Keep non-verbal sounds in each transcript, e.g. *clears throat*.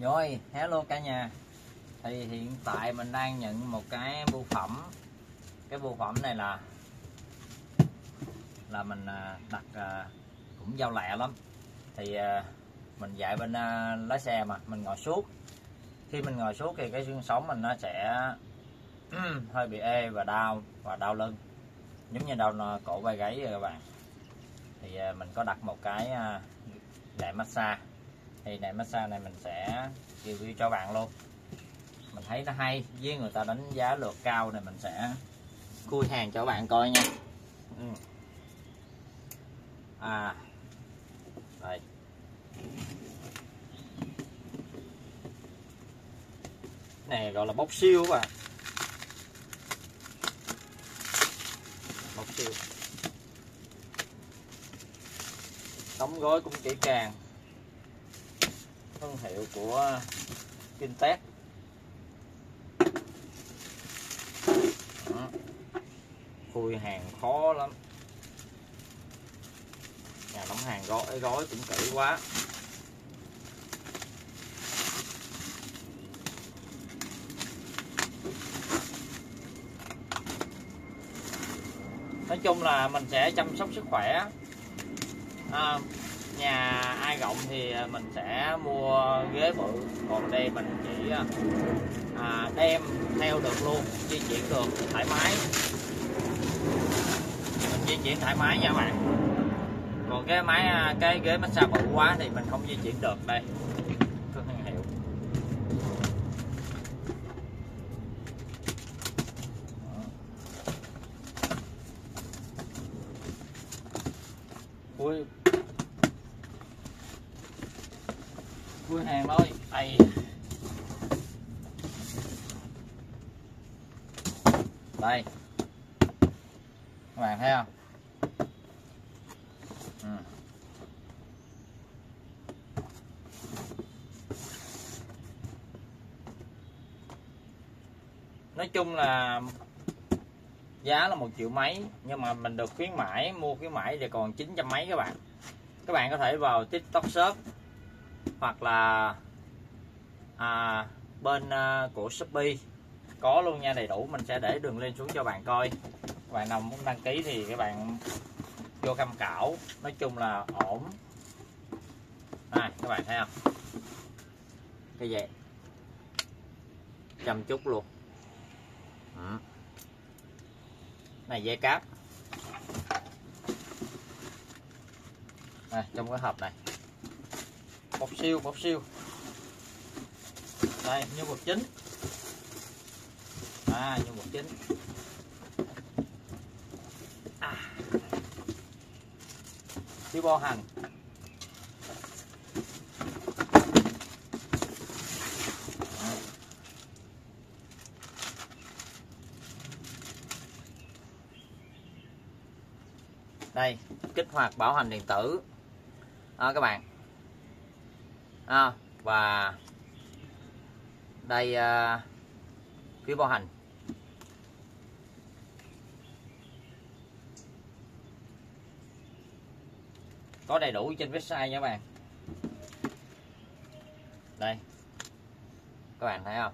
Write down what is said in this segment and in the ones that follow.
Rồi, hello cả nhà. Thì hiện tại mình đang nhận một cái bưu phẩm. Cái bưu phẩm này là Là mình à, đặt à, cũng giao lẹ lắm. Thì à, mình dạy bên lái xe mà Mình ngồi suốt. Khi mình ngồi suốt thì cái xương sống mình nó sẽ *clears throat* hơi bị ê và đau Và đau lưng. Giống như đau cổ vai gáy rồi các bạn. Thì mình có đặt một cái đệm massage thì này massage này mình sẽ review cho bạn luôn. Mình thấy nó hay, với người ta đánh giá lượt cao này mình sẽ khui hàng cho bạn coi nha. Ừ. à. Đây. Này, gọi là bóc siêu các bạn. Bóc siêu. Đóng gói cũng kỹ càng thương hiệu của Kintech khui hàng khó lắm. Nhà đóng hàng gói gói cũng kỹ quá. Nói chung là mình sẽ chăm sóc sức khỏe. À, nhà ai rộng thì à, mình sẽ mua ghế bự còn đây mình chỉ à, à, đem theo được luôn di chuyển được thoải mái. Mình di chuyển thoải mái nha bạn. Còn cái máy à, cái ghế massage bự quá thì mình không di chuyển được đây thương hiệu Ui, vui hàng thôi đây đây. Các bạn thấy không? Ừ. nói chung là giá là một triệu mấy, nhưng mà mình được khuyến mãi, mua khuyến mãi thì còn chín trăm mấy các bạn. Các bạn có thể vào tiktok shop hoặc là à, bên à, của shopee. Có luôn nha đầy đủ. Mình sẽ để đường lên xuống cho bạn coi. Các bạn nào muốn đăng ký thì các bạn vô tham khảo. Nói chung là ổn. Này các bạn thấy không? Cái gì chăm chút luôn. Ừ. này dây cáp. Này trong cái hộp này bọc siêu bọc siêu. Đây như bột chính à như bột chính à. phiếu bo hành. Đây kích hoạt bảo hành điện tử. À, các bạn à, và đây à, phiếu bảo hành. Có đầy đủ trên website nha các bạn. Đây. Các bạn thấy không?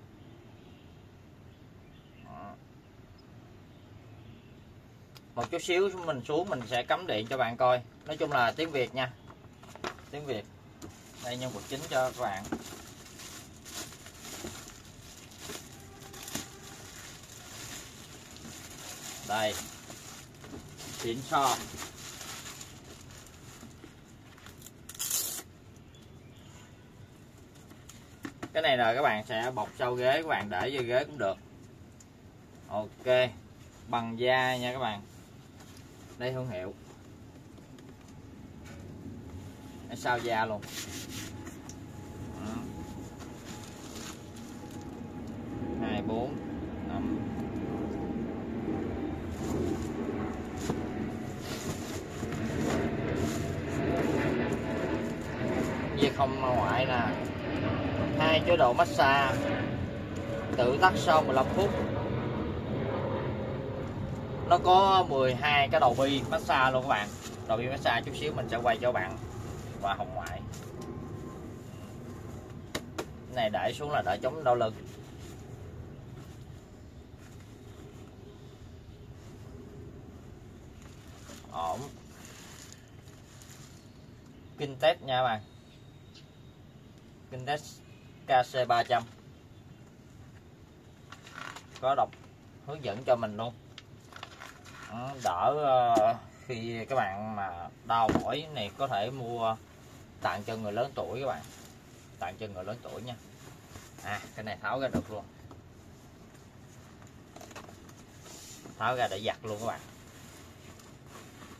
Một chút xíu mình xuống mình sẽ cắm điện cho bạn coi. Nói chung là tiếng Việt nha. Tiếng Việt đây, nhân vật chính cho các bạn. Đây. Xịn so cái này là các bạn sẽ bọc sau ghế các bạn, để vô ghế cũng được. Ok. Bằng da nha các bạn. Đây, thương hiệu. Sao da luôn? Hai, bốn, năm. Dây không ngoại nè. Hai chế độ massage. Tự tắt sau 15 phút. Nó có 12 cái đầu bi massage luôn các bạn. Đầu bi massage chút xíu mình sẽ quay cho bạn và hồng ngoại. Này để xuống là đỡ chống đau lưng. Ổn. Kinh test nha bạn. Kinh test KC 300 có đọc hướng dẫn cho mình luôn. Đỡ ờ, khi các bạn mà đau mỏi này có thể mua tặng cho người lớn tuổi các bạn. Tặng cho người lớn tuổi nha. À cái này tháo ra được luôn. Tháo ra để giặt luôn các bạn.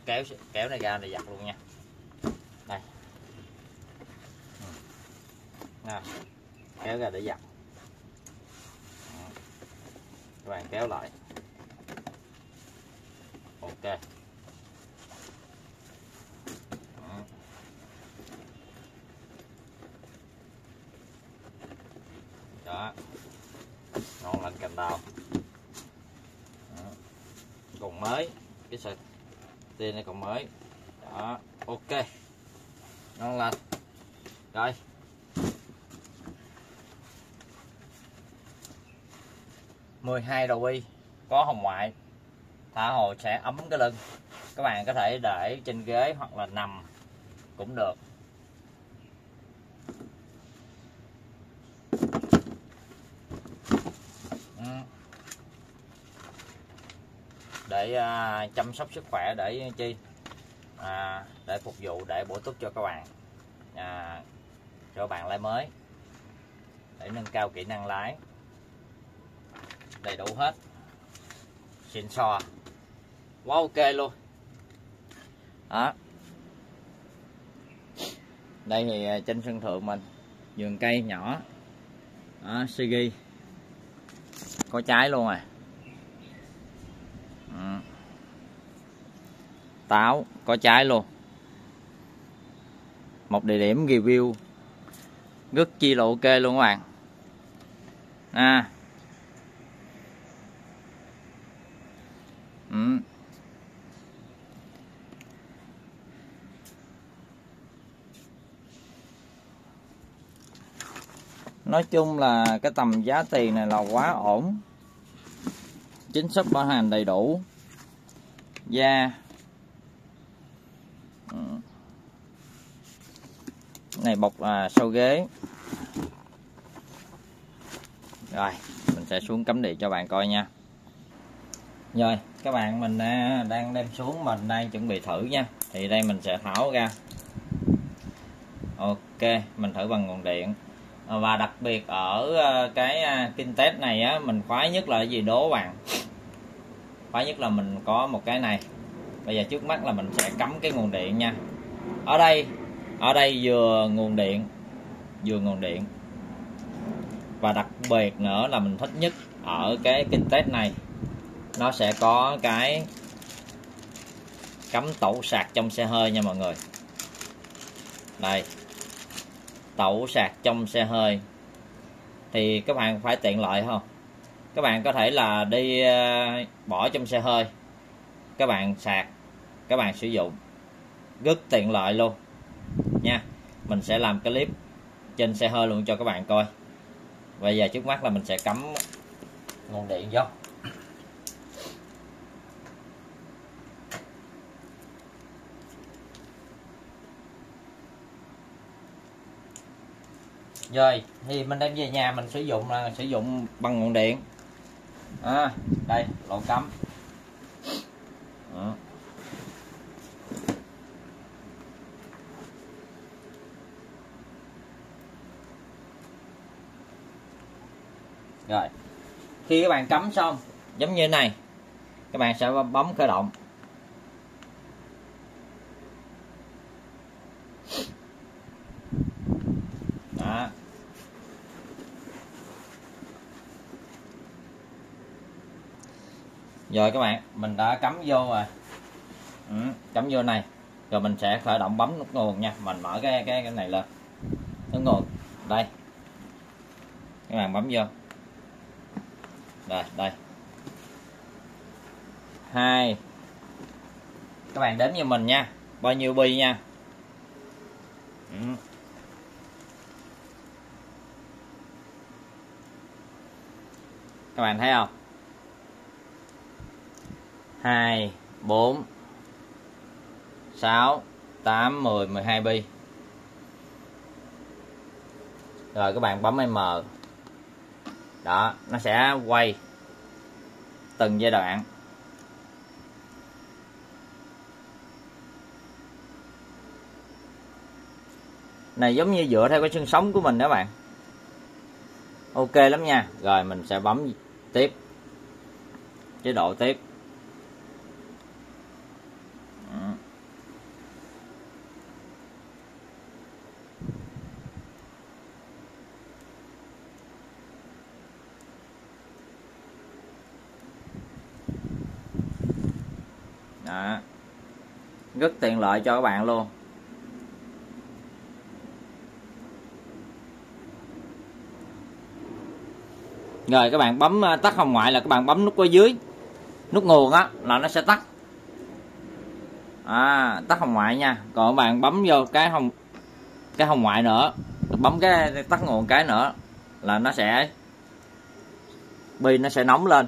Kéo kéo này ra để giặt luôn nha. Đây. Ừ. Nè kéo ra để giặt. Các bạn kéo lại. Ok đó ngon lành cành đào còn mới. Cái sợi tiền này còn mới. Đó, ok. Ngon lành rồi. mười hai đầu y. Có hồng ngoại. Thả hồ sẽ ấm cái lưng. Các bạn có thể để trên ghế hoặc là nằm cũng được. Để à, chăm sóc sức khỏe để chi? À, để phục vụ để bổ túc cho các bạn. À, cho bạn lái mới. Để nâng cao kỹ năng lái. Đầy đủ hết. Xịn sò. Quá ok luôn. Đó. Đây thì à, trên sân thượng mình. Vườn cây nhỏ. Đó, Sigi có trái luôn à táo, có trái luôn. Một địa điểm review. Rất chi là ok luôn các bạn. À. Ừ. nói chung là cái tầm giá tiền này là quá ổn chính sách bảo hành đầy đủ. Da ừ. này bọc à, sau ghế. Rồi mình sẽ xuống cắm điện cho bạn coi nha. Rồi các bạn mình à, đang đem xuống mình đang chuẩn bị thử nha. Thì đây mình sẽ tháo ra. Ok mình thử bằng nguồn điện. Và đặc biệt ở à, cái à, kinh test này á mình khoái nhất là gì? Đố bạn khoái nhất là mình có một cái này. Bây giờ trước mắt là mình sẽ cắm cái nguồn điện nha. Ở đây ở đây vừa nguồn điện, vừa nguồn điện. Và đặc biệt nữa là mình thích nhất ở cái kinh test này, nó sẽ có cái cắm tẩu sạc trong xe hơi nha mọi người. Đây, tẩu sạc trong xe hơi. Thì các bạn phải tiện lợi không? Các bạn có thể là đi ờ, bỏ trong xe hơi. Các bạn sạc, các bạn sử dụng. Rất tiện lợi luôn. Nha, mình sẽ làm clip trên xe hơi luôn cho các bạn coi. Bây giờ trước mắt là mình sẽ cắm nguồn điện vô. Rồi, thì mình đem về nhà mình sử dụng là sử dụng bằng nguồn điện à, đây lỗ cắm à. rồi khi các bạn cắm xong giống như này các bạn sẽ bấm khởi động đó rồi các bạn mình đã cắm vô rồi. Ừ, cắm vô này. Rồi mình sẽ khởi động bấm nút nguồn nha. Mình mở cái cái cái này lên. Nút nguồn. Đây. Các bạn bấm vô. Rồi đây. Hai. Các bạn đếm như mình nha. Bao nhiêu bi nha? Ừ. các bạn thấy không? 2 4 6 8 10 12 bi. Rồi, các bạn bấm M. Đó, nó sẽ quay từng giai đoạn. Này, giống như dựa theo cái xương sống của mình đó bạn. Ok lắm nha. Rồi, mình sẽ bấm tiếp. Chế độ tiếp đó rất tiện lợi cho các bạn luôn. Rồi các bạn bấm à, tắt hồng ngoại là các bạn bấm nút ở dưới. Nút nguồn á là nó sẽ tắt. À, tắt hồng ngoại nha. Còn các bạn bấm vô cái hồng cái hồng ngoại nữa bấm cái tắt nguồn cái nữa là nó sẽ pin nó sẽ nóng lên.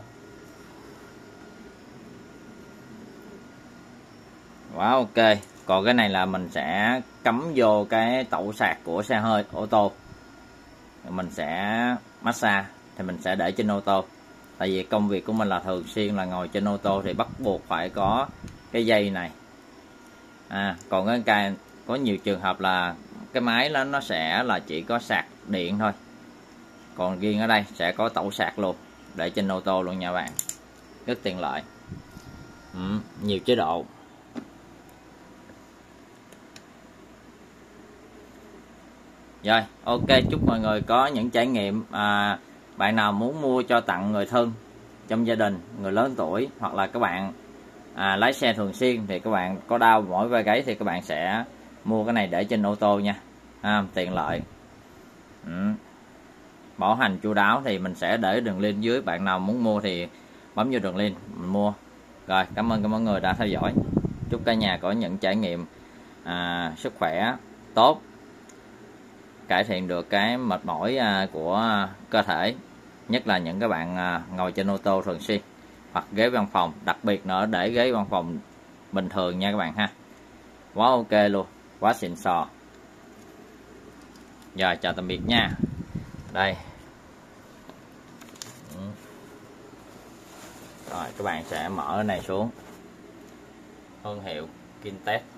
Quá ok. Còn cái này là mình sẽ cắm vô cái tẩu sạc của xe hơi ô tô. Mình sẽ massage thì mình sẽ để trên ô tô. Tại vì công việc của mình là thường xuyên là ngồi trên ô tô thì bắt buộc phải có cái dây này. À, còn cái cây có nhiều trường hợp là cái máy nó nó sẽ là chỉ có sạc điện thôi. Còn riêng ở đây sẽ có tẩu sạc luôn để trên ô tô luôn nha bạn. Rất tiện lợi. Ừ, nhiều chế độ. Rồi ok chúc mọi người có những trải nghiệm à, bạn nào muốn mua cho tặng người thân trong gia đình người lớn tuổi hoặc là các bạn à, lái xe thường xuyên thì các bạn có đau mỏi vai gáy thì các bạn sẽ mua cái này để trên ô tô nha. À, tiện lợi. Ừ. bảo hành chu đáo thì mình sẽ để đường link dưới bạn nào muốn mua thì bấm vô đường link mình mua. Rồi cảm ơn các mọi người đã theo dõi. Chúc cả nhà có những trải nghiệm à, sức khỏe tốt cải thiện được cái mệt mỏi à, của cơ thể, nhất là những các bạn à, ngồi trên ô tô thường xuyên hoặc ghế văn phòng, đặc biệt nữa để ghế văn phòng bình thường nha các bạn ha. Quá ok luôn, quá xịn sò. Giờ chào tạm biệt nha. Đây. Ừ. Rồi, các bạn sẽ mở cái này xuống. Thương hiệu Kintech